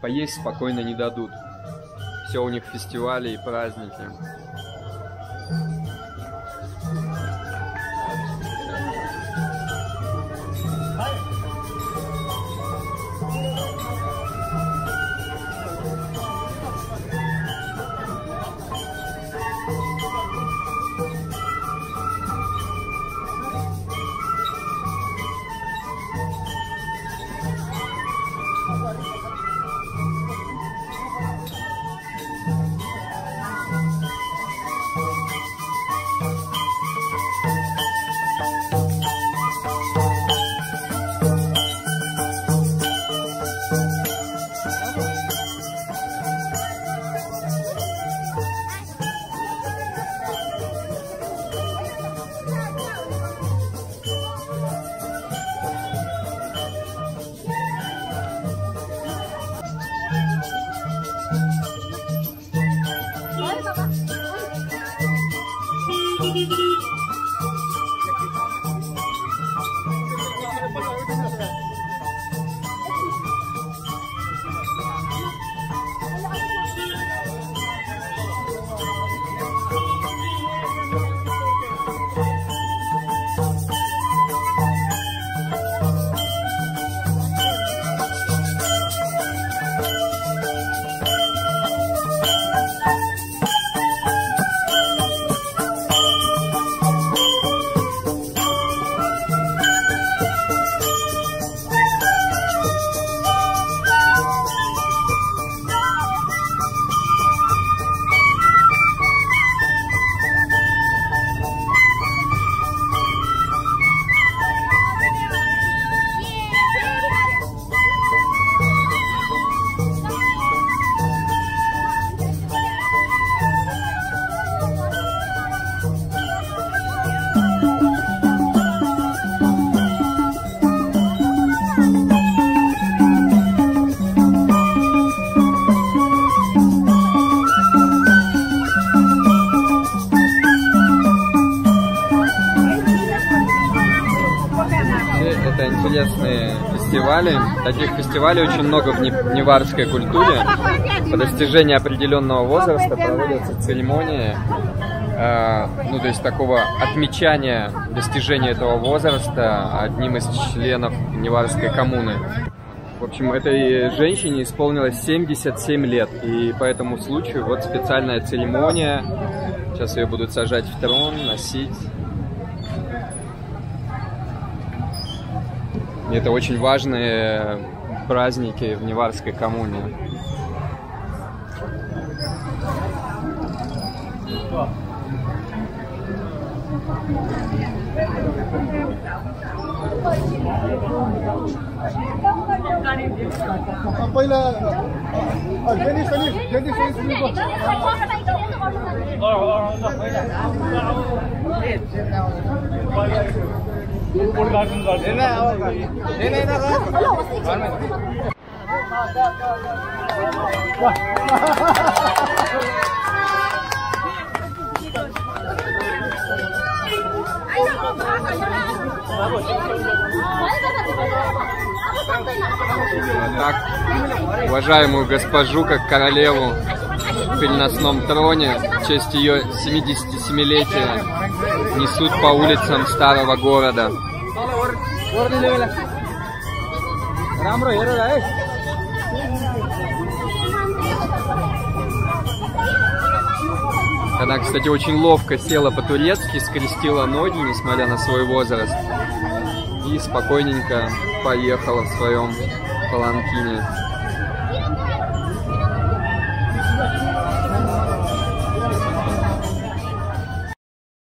поесть спокойно не дадут. Все у них фестивали и праздники. Интересные фестивали. Таких фестивалей очень много в не- неварской культуре. По достижении определенного возраста проводятся церемонии, э, ну то есть такого отмечания достижения этого возраста одним из членов неварской коммуны. В общем, этой женщине исполнилось 77 лет, и по этому случаю вот специальная церемония. Сейчас ее будут сажать в трон, носить. Это очень важные праздники в Неварской коммуне. पहिला जेनी सनी जेनी सनी सुनेको Вот так, уважаемую госпожу, как королеву картофель на сном троне в честь ее 77-летия несут по улицам старого города. Она, кстати, очень ловко села по-турецки, скрестила ноги, несмотря на свой возраст, и спокойненько поехала в своем паланкине.